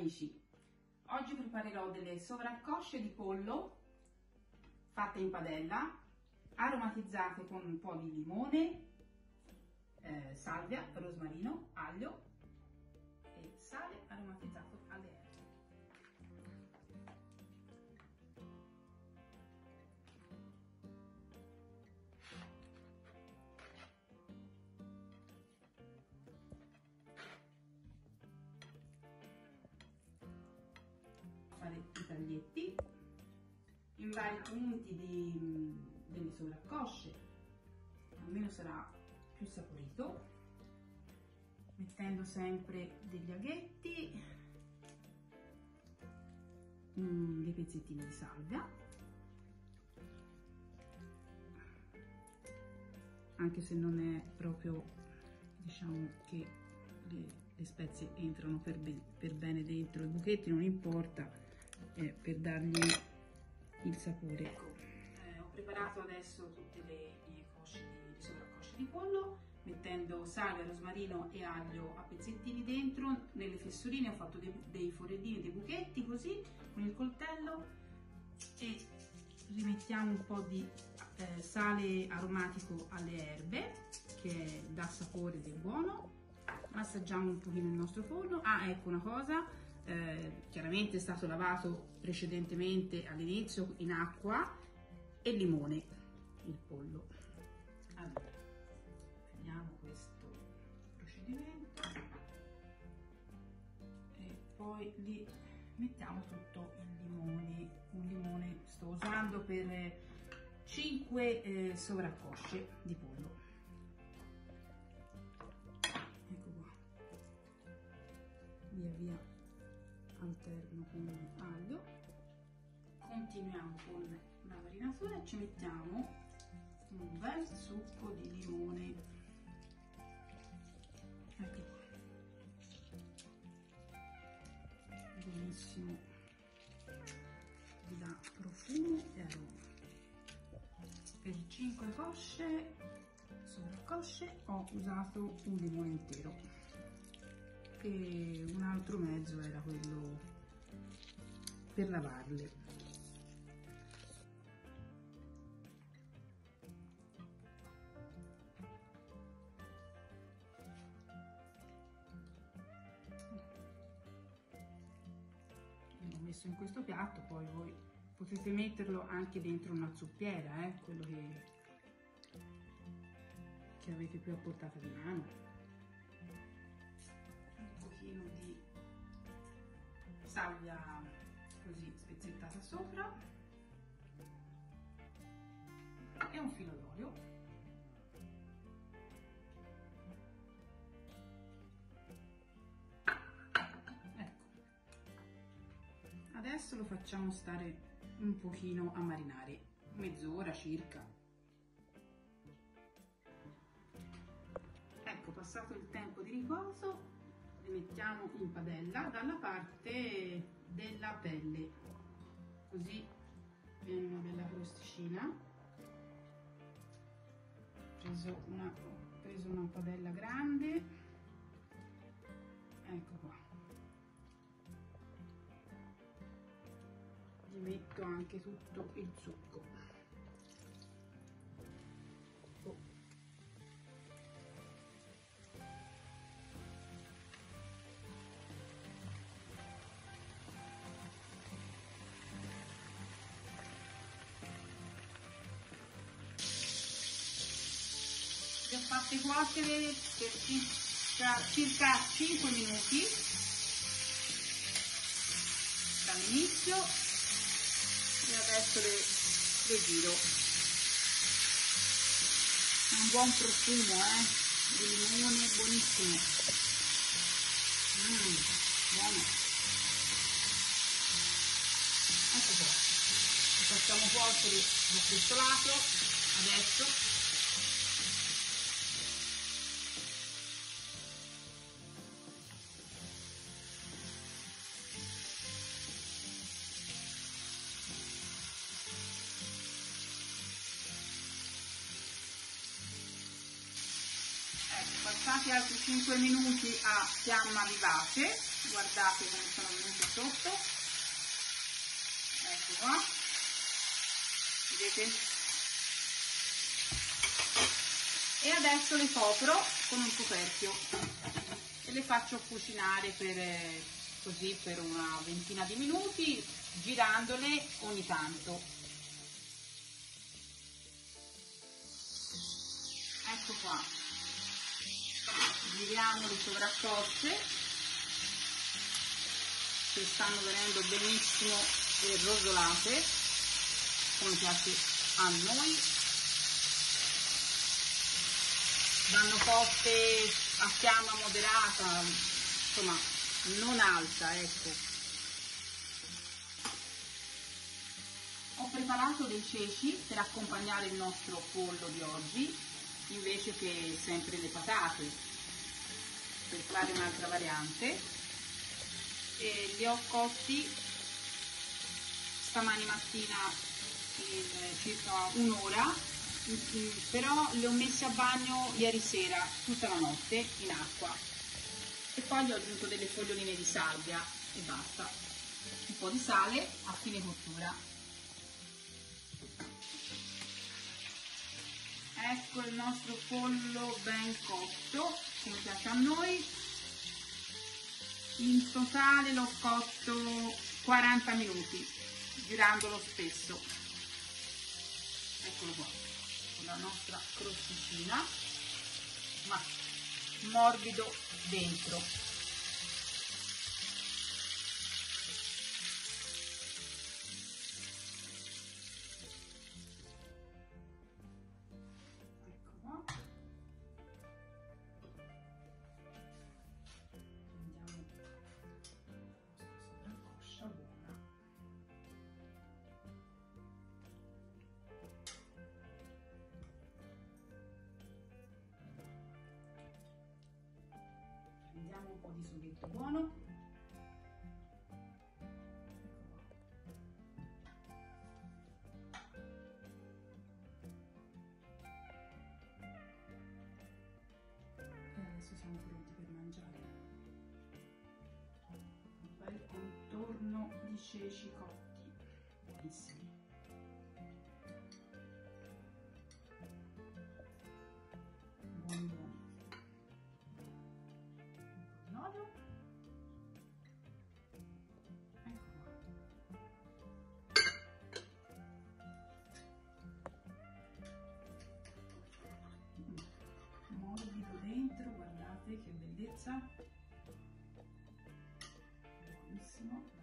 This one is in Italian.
amici, oggi preparerò delle sovraccosce di pollo fatte in padella, aromatizzate con un po' di limone, eh, salvia, rosmarino, aglio e sale aromatizzato i taglietti in vari punti di, delle sovraccosce almeno sarà più saporito mettendo sempre degli aghetti mm, dei pezzettini di salvia anche se non è proprio diciamo che le, le spezie entrano per, ben, per bene dentro i buchetti non importa eh, per dargli il sapore. Ecco, eh, ho preparato adesso tutte le mie cosce di, di sovraccosce di pollo mettendo sale, rosmarino e aglio a pezzettini dentro, nelle fessurine ho fatto dei, dei forellini, dei buchetti così con il coltello e rimettiamo un po' di eh, sale aromatico alle erbe che dà sapore ed è buono. Massaggiamo un pochino il nostro forno. Ah ecco una cosa eh, chiaramente è stato lavato precedentemente all'inizio in acqua e limone il pollo. Allora, finiamo questo procedimento e poi lì mettiamo tutto il limone, un limone sto usando per 5 eh, sovraccosce di pollo. Ecco qua, via via alterno con aglio continuiamo con la marinatura e ci mettiamo un bel succo di limone. Ecco qua. Buonissimo. Da profumo e aroma. Per 5 cosce sovraccosce ho usato un limone intero e un altro mezzo era quello per lavarle. L'ho messo in questo piatto, poi voi potete metterlo anche dentro una zuppiera, eh, quello che, che avete più a portata di mano pochino di salvia così spezzettata sopra e un filo d'olio. Ecco. Adesso lo facciamo stare un pochino a marinare mezz'ora circa. Ecco passato il tempo di riposo mettiamo in padella dalla parte della pelle così viene una bella crosticina. Ho preso una, ho preso una padella grande. Ecco qua. Gli metto anche tutto il succo fatte cuocere per circa, circa 5 minuti. Dall'inizio e adesso le, le giro. Un buon profumo eh? Di limone buonissimo. Mm, buono. Ecco qua. Facciamo cuocere da questo lato adesso lasciati altri 5 minuti a fiamma vivace. Guardate come sono venuti sotto. Ecco qua. Vedete? E adesso le copro con un coperchio e le faccio cucinare per eh, così per una ventina di minuti girandole ogni tanto. Ecco qua giriamo le sovrapposte che stanno venendo benissimo e rosolate come piace a noi. Vanno cotte a fiamma moderata insomma non alta ecco. Ho preparato dei ceci per accompagnare il nostro pollo di oggi invece che sempre le patate per fare un'altra variante. E li ho cotti stamani mattina in circa un'ora però li ho messi a bagno ieri sera tutta la notte in acqua. E poi gli ho aggiunto delle foglioline di salvia e basta. Un po' di sale a fine cottura ecco il nostro pollo ben cotto come piace a noi. In totale l'ho cotto 40 minuti girandolo spesso. Eccolo qua con la nostra crosticina ma morbido dentro po' di sughetto buono. E adesso siamo pronti per mangiare. Un bel contorno di ceci cotti. Buonissimi prossimo.